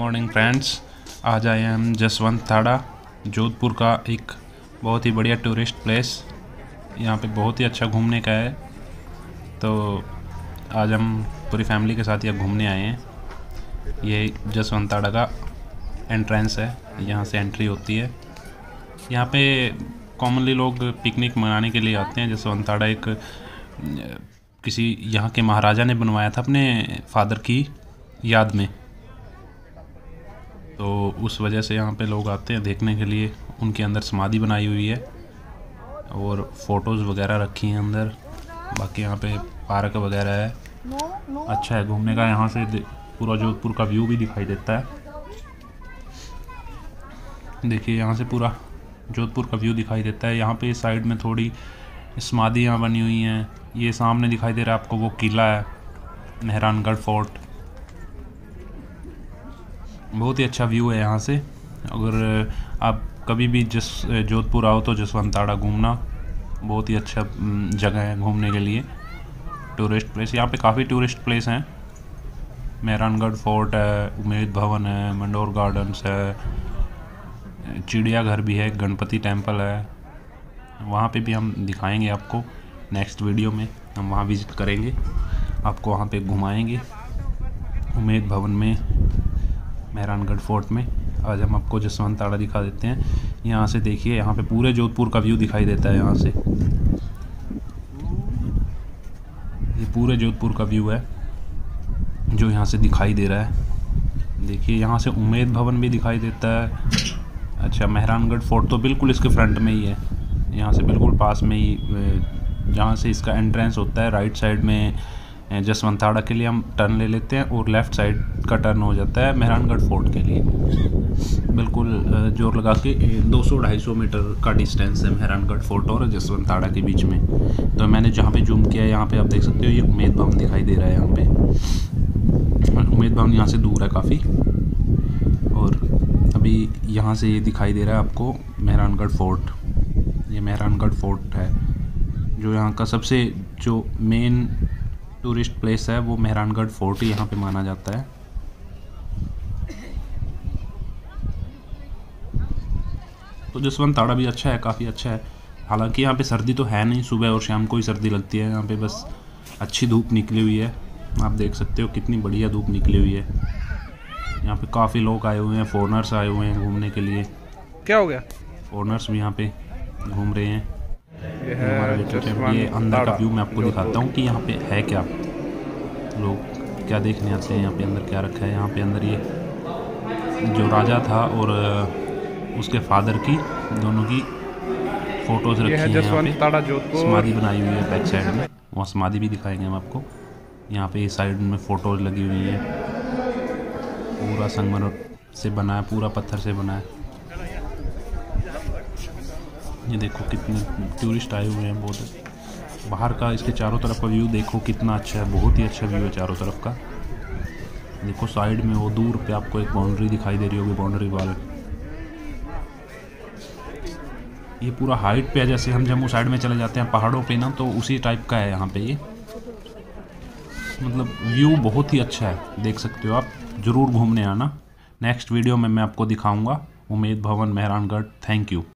Morning friends आज आए हम जसवंत थाड़ा, जोधपुर का एक बहुत ही बढ़िया टूरिस्ट प्लेस यहाँ पे बहुत ही अच्छा घूमने का है. तो आज हम पूरी फैमिली के साथ यहाँ घूमने आए हैं. ये जसवंत थाड़ा का एंट्रेंस है. यहाँ से एंट्री होती है. यहाँ पे कॉमनली लोग पिकनिक मनाने के लिए आते हैं. जसवंत थाड़ा एक किसी यहाँ के महाराजा ने बनवाया था अपने फादर की याद में. तो उस वजह से यहाँ पे लोग आते हैं देखने के लिए। उनके अंदर समाधि बनाई हुई है और फ़ोटोज़ वगैरह रखी हैं अंदर। बाकी यहाँ पे पार्क वगैरह है। अच्छा है, घूमने का यहाँ से पूरा जोधपुर का व्यू भी दिखाई देता है। देखिए, यहाँ से पूरा जोधपुर का व्यू दिखाई देता है। यहाँ पे साइड में थोड़ी समाधियाँ बनी हुई हैं। ये सामने दिखाई दे रहा है आपको, वो किला है, मेहरानगढ़ फोर्ट बहुत ही अच्छा व्यू है यहाँ से। अगर आप कभी भी जिस जोधपुर आओ तो जसवंताड़ा घूमना बहुत ही अच्छा जगह है घूमने के लिए। टूरिस्ट प्लेस यहाँ पे काफ़ी टूरिस्ट प्लेस हैं। मेहरानगढ़ फोर्ट है, उमेद भवन है, मंडोर गार्डन्स है, चिड़ियाघर भी है, गणपति टेंपल है। वहाँ पे भी हम दिखाएँगे आपको नेक्स्ट वीडियो में, हम वहाँ विज़िट करेंगे। आपको वहाँ पे घुमाएँगे। उमेद भवन में मेहरानगढ़ फोर्ट में। आज हम आपको जसवंत ताड़ा दिखा देते हैं। यहाँ से देखिए, यहाँ पे पूरे जोधपुर का व्यू दिखाई देता है यहाँ से। ये पूरे जोधपुर का व्यू है, जो यहाँ से दिखाई दे रहा है। देखिए, यहाँ से उमेद भवन भी दिखाई देता है। अच्छा मेहरानगढ़ फोर्ट तो बिल्कुल इसके फ्रंट में ही है। यहाँ से बिल्कुल पास में ही जहाँ से इसका एंट्रेंस होता है राइट साइड में जसवंताड़ा के लिए हम टर्न ले लेते हैं और लेफ़्ट साइड का टर्न हो जाता है मेहरानगढ़ फोर्ट के लिए। बिल्कुल ज़ोर लगा के 200-250 मीटर का डिस्टेंस है मेहरानगढ़ फोर्ट और जसवंताड़ा के बीच में। तो मैंने जहाँ पे जूम किया है, यहाँ पे आप देख सकते हो, ये उमेद भवन दिखाई दे रहा है यहाँ पे। उमेद भवन यहाँ से दूर है काफ़ी। और अभी यहाँ से ये दिखाई दे रहा है आपको मेहरानगढ़ फोर्ट ये मेहरानगढ़ फोर्ट है, जो यहाँ का सबसे, जो मेन टूरिस्ट प्लेस है वो मेहरानगढ़ फोर्ट ही यहाँ पे माना जाता है। तो जसवंत ताड़ा भी अच्छा है काफ़ी अच्छा है। हालाँकि यहाँ पे सर्दी तो है नहीं सुबह और शाम को ही सर्दी लगती है यहाँ पे बस अच्छी धूप निकली हुई है। आप देख सकते हो कितनी बढ़िया धूप निकली हुई है। यहाँ पे काफ़ी लोग आए हुए हैं फॉरनर्स आए हुए हैं घूमने के लिए। क्या हो गया? फॉरनर्स भी यहाँ पे घूम रहे हैं। ये अंदर का व्यू मैं आपको दिखाता हूँ कि यहाँ पे है क्या। लोग क्या देखने आते हैं यहाँ पे अंदर क्या रखा है। यहाँ पे अंदर ये जो राजा था और उसके फादर की दोनों की फ़ोटोज़ रखी है यहाँ पे। समाधि बनाई हुई है बैक साइड में। वहाँ समाधि भी दिखाएँगे हम आपको। यहाँ पे इस साइड में फ़ोटोज़ लगी हुई है। पूरा संगमर से बना है पूरा पत्थर से बना है। ये देखो कितने टूरिस्ट आए हुए हैं बहुत। बाहर का इसके चारों तरफ़ का व्यू देखो कितना अच्छा है, बहुत ही अच्छा व्यू है चारों तरफ़ का। देखो साइड में वो दूर पे आपको एक बाउंड्री दिखाई दे रही होगी बाउंड्री वाल ये पूरा हाइट पे है, जैसे हम जम्मू साइड में चले जाते हैं पहाड़ों पे ना तो उसी टाइप का है यहाँ पे ये। मतलब व्यू बहुत ही अच्छा है, देख सकते हो आप। ज़रूर घूमने आना। नेक्स्ट वीडियो में मैं आपको दिखाऊँगा। उमेद भवन, मेहरानगढ़। Thank you